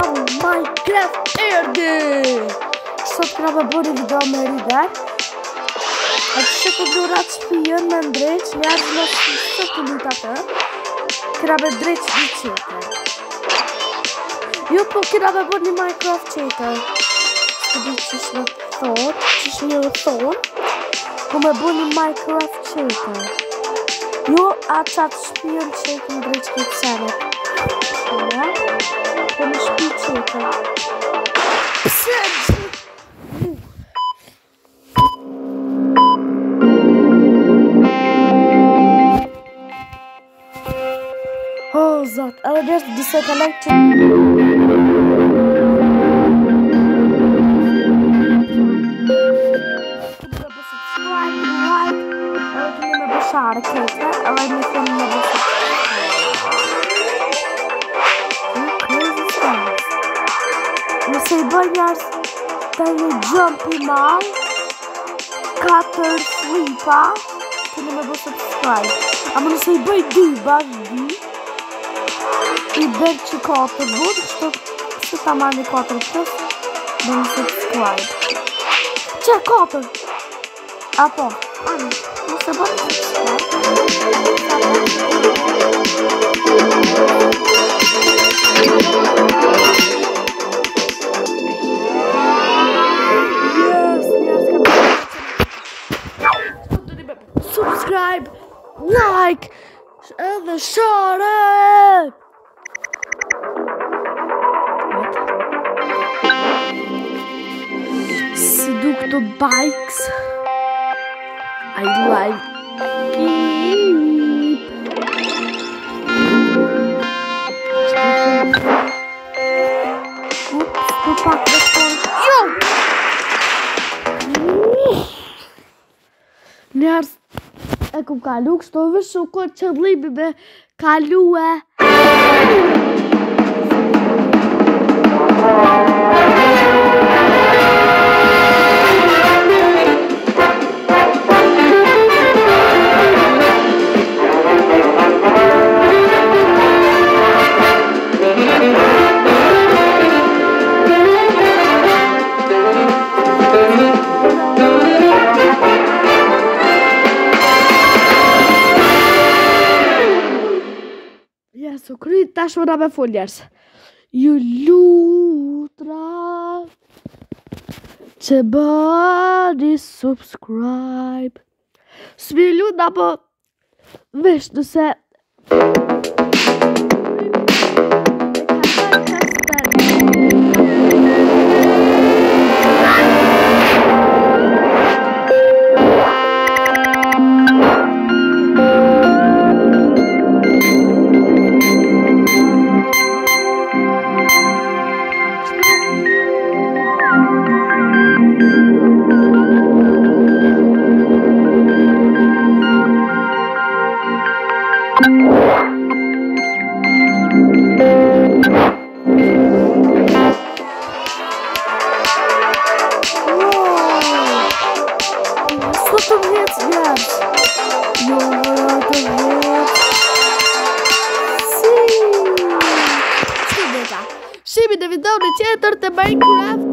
kanal Minecraft Erdi Sot këna për bërë i video me Rider E të që këtë durat që pijën me ndrejq Një ardhë në që të të lutë atë Këna për një qëtë Jo, po këna bërë një Minecraft qëtë Së të që shë në thonë Që shë një thonë Po me bërë një Minecraft qëtë Jo, atë qatë shpijën qëtë në drejq këtë qëtë not. I will just disconnect. Arkadaşlar ama mesela ne Если боясь, то cutter sweeper, то не могу subscribe. I'm gonna say bye, do, bye, do. i dhe qe koper budh qe sa ma një koper për qe se bënë subscribe qe koper? a po? anë një se bërë qe qe se bërë? yes, subscribe like and the share si duk të bajks I do like Njërës e ku kalu, kështë të vëshu, ku që libi me kalu e. Njërës e ku kalu, kështë të vëshu, ku që libi kalu e. su kryt shumë ora me foljes. Ju lutra që bëni subscribe. Së mi lutë, apo vesh nëse... Și bine vedem da, de ce e Minecraft!